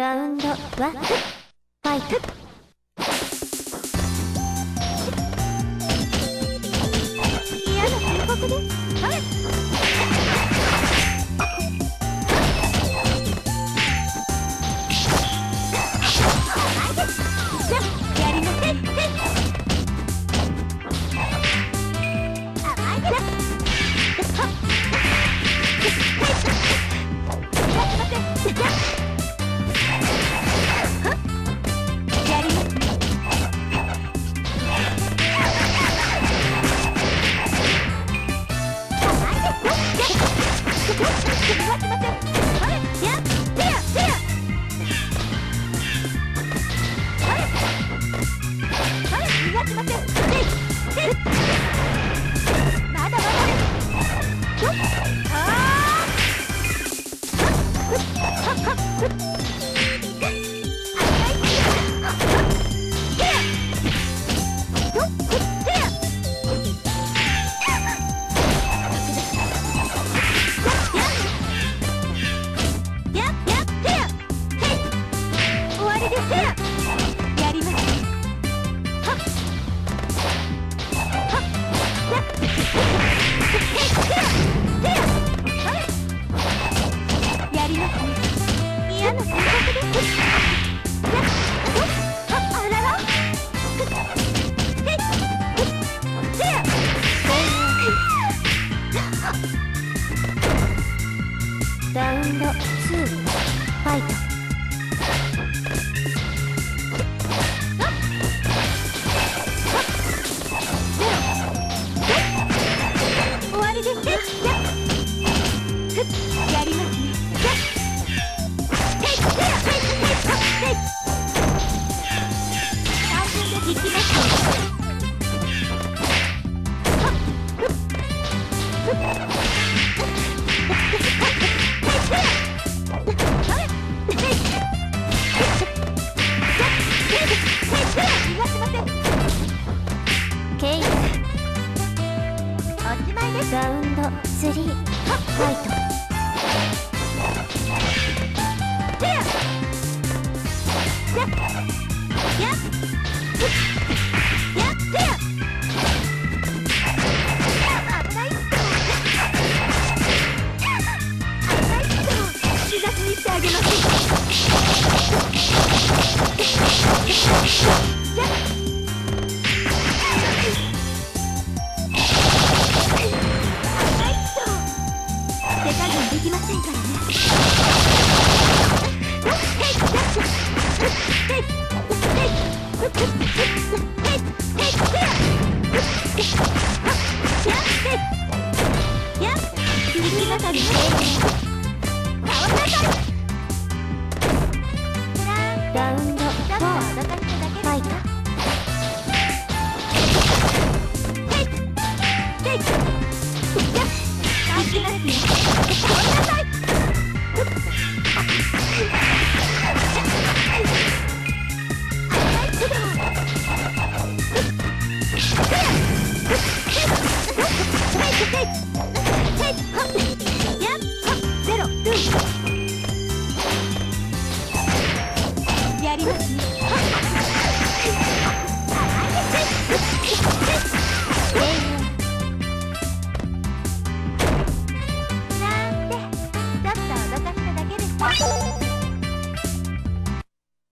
ラウンドワンファイト。嫌な警告ですはいやりませんまファイトケイスおしまいです。ラウンド3ファイトせやっやっ右肩に倒さないラウンド4ファイトへいへいやっ行きますよ倒さなんてちょっと脅かしただけでし